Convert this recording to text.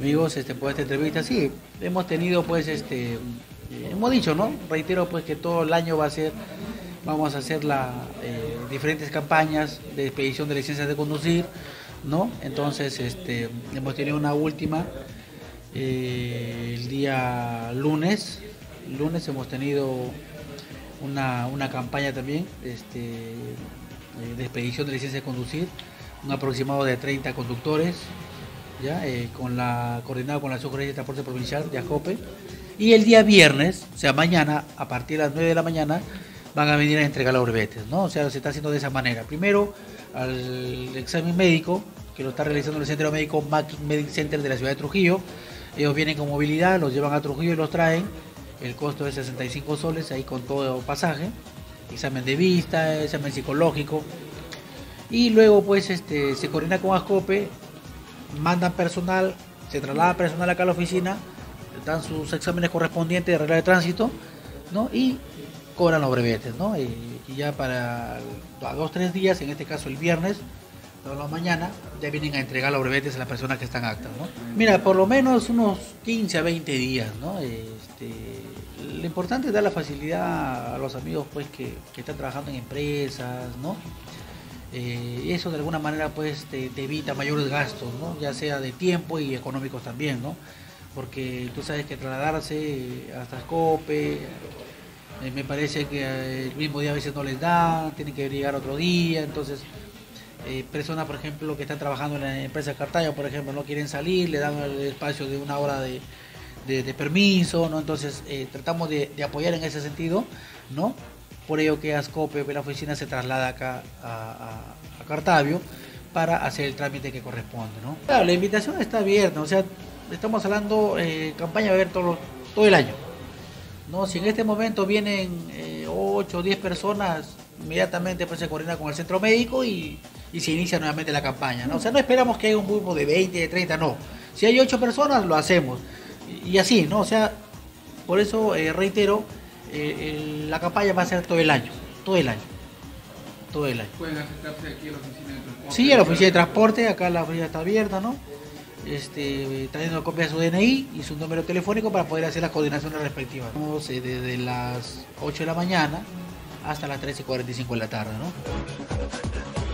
amigos, este, por esta entrevista. Sí, hemos tenido pues este, hemos dicho, ¿no? Reitero pues que todo el año va a ser, vamos a hacer la, eh, diferentes campañas de expedición de licencias de conducir, ¿no? Entonces, este, hemos tenido una última eh, el día lunes, lunes hemos tenido una, una campaña también este, eh, de expedición de licencias de conducir, un aproximado de 30 conductores, ya con la coordinado con la Subgerencia de Transporte Provincial de ACOPE y el día viernes, o sea, mañana, a partir de las 9 de la mañana, van a venir a entregar los brevetes, ¿no? O sea, se está haciendo de esa manera. Primero, al examen médico, que lo está realizando el Centro Médico Mac Medic Center de la ciudad de Trujillo. Ellos vienen con movilidad, los llevan a Trujillo y los traen. El costo es 65 soles, ahí con todo pasaje. Examen de vista, examen psicológico. Y luego, pues, este, se coordina con ASCOPE, mandan personal, se traslada personal acá a la oficina dan sus exámenes correspondientes de regla de tránsito, ¿no? Y cobran los brevetes, ¿no? Y, ya para a dos tres días, en este caso el viernes, toda la mañana, ya vienen a entregar los brevetes a las personas que están actas, ¿no? Mira, por lo menos unos 15 a 20 días, ¿no? Este, lo importante es dar la facilidad a los amigos, pues, que, están trabajando en empresas, ¿no? Eh, eso de alguna manera, pues, te, evita mayores gastos, ¿no? Ya sea de tiempo y económicos también, ¿no? porque tú sabes que trasladarse hasta Scope, eh, me parece que eh, el mismo día a veces no les da, tienen que llegar otro día, entonces eh, personas, por ejemplo, que están trabajando en la empresa Cartaya, por ejemplo, no quieren salir, le dan el espacio de una hora de, permiso, ¿no? Entonces tratamos de, apoyar en ese sentido, ¿no? Por ello que Ascope, la oficina se traslada acá a, a Cartavio para hacer el trámite que corresponde, ¿no? La invitación está abierta, o sea, estamos hablando eh, campaña va a haber todo, todo el año. ¿no? Si en este momento vienen 8 o 10 personas, inmediatamente pues, se coordina con el centro médico y, se inicia nuevamente la campaña. ¿no? O sea, no esperamos que haya un grupo de 20, de 30, no. Si hay 8 personas, lo hacemos. Y, así, ¿no? O sea, por eso eh, reitero, eh, la campaña va a ser todo el año, todo el año. Todo el año. ¿Pueden acercarse aquí a la oficina de transporte? Sí, a la oficina de transporte, acá la oficina está abierta, ¿no? este, trayendo copia de su DNI y su número telefónico para poder hacer las coordinaciones respectivas. Desde las 8 de la mañana hasta las 13.45 de la tarde. ¿no?